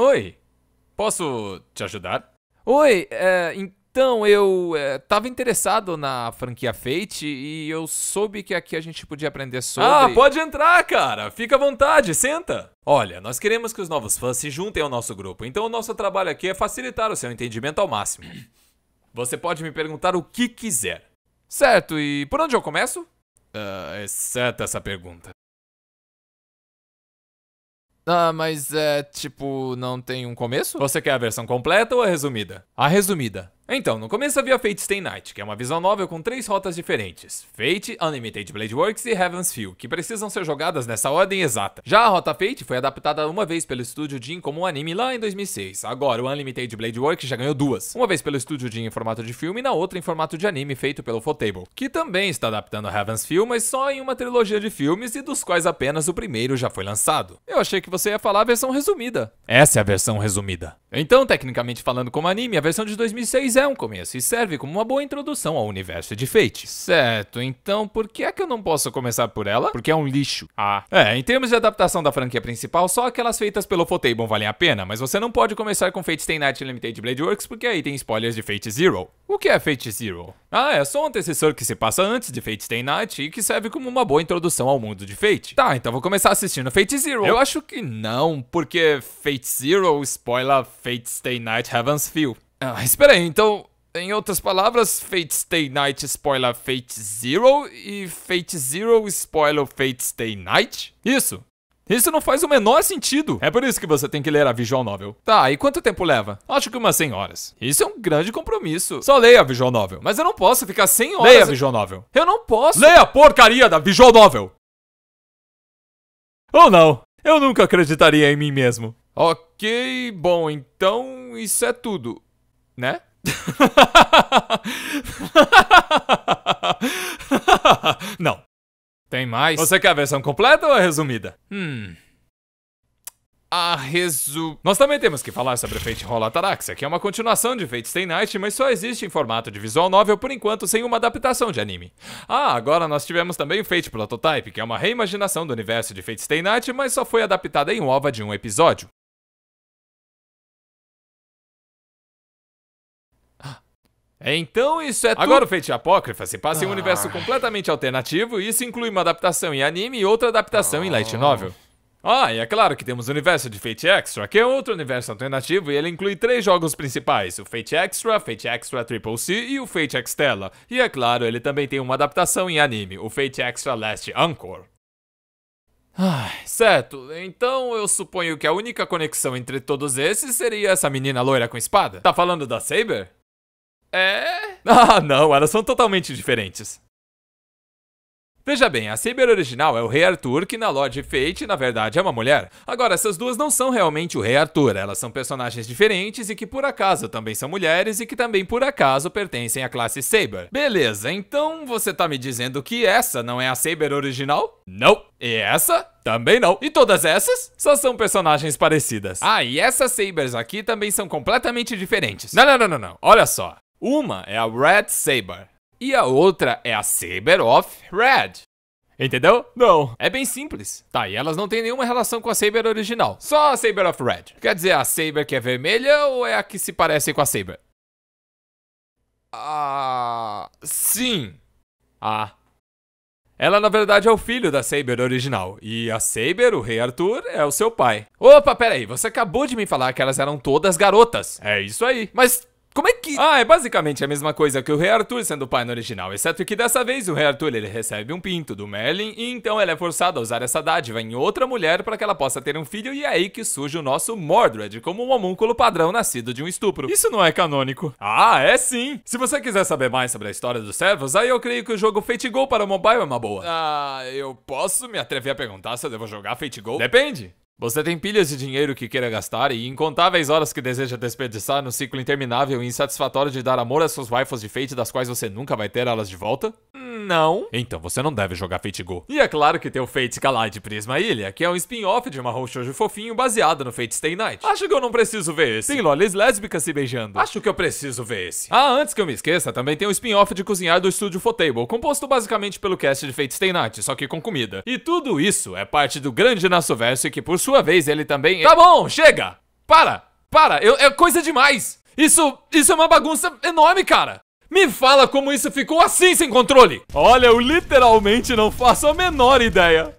Oi, posso te ajudar? Oi, é, então eu é, tava interessado na franquia Fate e eu soube que aqui a gente podia aprender sobre. Ah, pode entrar, cara. Fica à vontade, senta. Olha, nós queremos que os novos fãs se juntem ao nosso grupo, então o nosso trabalho aqui é facilitar o seu entendimento ao máximo. Você pode me perguntar o que quiser. Certo, e por onde eu começo? Uh, exceto essa pergunta. Ah, mas é tipo, não tem um começo? Você quer a versão completa ou a resumida? A resumida. Então, no começo havia Fate Stay Night, que é uma visão novel com três rotas diferentes: Fate, Unlimited Blade Works e Heaven's Feel, que precisam ser jogadas nessa ordem exata. Já a rota Fate foi adaptada uma vez pelo estúdio Jin como um anime lá em 2006. Agora, o Unlimited Blade Works já ganhou duas: uma vez pelo estúdio Jin em formato de filme e na outra em formato de anime feito pelo Fotable, que também está adaptando Heaven's Feel, mas só em uma trilogia de filmes e dos quais apenas o primeiro já foi lançado. Eu achei que você ia falar a versão resumida. Essa é a versão resumida. Então, tecnicamente falando como anime, a versão de 2006 é um começo e serve como uma boa introdução ao universo de Fate. Certo, então por que é que eu não posso começar por ela? Porque é um lixo. Ah. É, em termos de adaptação da franquia principal, só aquelas feitas pelo Fotable valem a pena, mas você não pode começar com Fate Stay Night Limited Blade Works porque aí tem spoilers de Fate Zero. O que é Fate Zero? Ah, é só um antecessor que se passa antes de Fate Stay Night e que serve como uma boa introdução ao mundo de Fate. Tá, então vou começar assistindo Fate Zero. Eu acho que não, porque Fate Zero spoila Fate Stay Night Heaven's Feel. Ah, espera aí, então em outras palavras, Fate Stay Night spoiler Fate Zero e Fate Zero spoiler Fate Stay Night? Isso. Isso não faz o menor sentido. É por isso que você tem que ler a visual novel. Tá, e quanto tempo leva? Acho que umas 100 horas. Isso é um grande compromisso. Só leia a visual novel. Mas eu não posso ficar 100 horas... Leia a visual novel. Eu não posso. Leia a porcaria da visual novel. Ou não. Eu nunca acreditaria em mim mesmo. Ok, bom, então isso é tudo, né? Não. Tem mais? Você quer a versão completa ou a resumida? Hum. A resu... Nós também temos que falar sobre Fate Roll Ataraxia, que é uma continuação de Fate Stay Night, mas só existe em formato de visual novel por enquanto sem uma adaptação de anime. Ah, agora nós tivemos também o Fate Prototype, que é uma reimaginação do universo de Fate Stay Night, mas só foi adaptada em OVA de um episódio. Então isso é Agora o Fate Apócrifa se passa ah. em um universo completamente alternativo e isso inclui uma adaptação em anime e outra adaptação ah. em light novel. Ah, e é claro que temos o universo de Fate Extra, que é outro universo alternativo e ele inclui três jogos principais, o Fate Extra, Fate Extra Triple C e o Fate Extella. E é claro, ele também tem uma adaptação em anime, o Fate Extra Last Encore. Ah, certo. Então eu suponho que a única conexão entre todos esses seria essa menina loira com espada. Tá falando da Saber? É? Ah, não, elas são totalmente diferentes. Veja bem, a Saber original é o Rei Arthur, que na Lorde Fate, na verdade, é uma mulher. Agora, essas duas não são realmente o Rei Arthur, elas são personagens diferentes e que por acaso também são mulheres e que também por acaso pertencem à classe Saber. Beleza, então você tá me dizendo que essa não é a Saber original? Não. E essa? Também não. E todas essas? Só são personagens parecidas. Ah, e essas Sabers aqui também são completamente diferentes. Não, não, não, não, não. Olha só. Uma é a Red Saber e a outra é a Saber of Red. Entendeu? Não. É bem simples. Tá, e elas não têm nenhuma relação com a Saber original. Só a Saber of Red. Quer dizer, a Saber que é vermelha ou é a que se parece com a Saber? Ah. Sim. Ah. Ela, na verdade, é o filho da Saber original. E a Saber, o Rei Arthur, é o seu pai. Opa, peraí, você acabou de me falar que elas eram todas garotas. É isso aí. Mas como é que. Ah, é basicamente a mesma coisa que o Rei Arthur sendo o pai no original, exceto que dessa vez o Rei Arthur ele recebe um pinto do Merlin e então ele é forçado a usar essa dádiva em outra mulher para que ela possa ter um filho e é aí que surge o nosso Mordred como um homúnculo padrão nascido de um estupro. Isso não é canônico. Ah, é sim. Se você quiser saber mais sobre a história dos servos, aí eu creio que o jogo Fate Go para o mobile é uma boa. Ah, eu posso me atrever a perguntar se eu devo jogar Fate Go? Depende. Você tem pilhas de dinheiro que queira gastar e incontáveis horas que deseja desperdiçar no ciclo interminável e insatisfatório de dar amor às suas waifus de Fate das quais você nunca vai ter elas de volta? Não. Então você não deve jogar Fate Go. E é claro que tem o Fate Kalide Prisma Ilha, que é um spin-off de uma shoujo fofinho baseado no Fate Stay Night. Acho que eu não preciso ver esse. Tem lolis lésbicas se beijando. Acho que eu preciso ver esse. Ah, antes que eu me esqueça, também tem o spin-off de cozinhar do estúdio Fotable, composto basicamente pelo cast de Fate Stay Night, só que com comida. E tudo isso é parte do grande Verso que por sua vez ele também... Tá bom, chega! Para! Para! Eu, é coisa demais! Isso, isso é uma bagunça enorme, cara! Me fala como isso ficou assim sem controle! Olha, eu literalmente não faço a menor ideia.